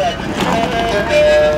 Yeah.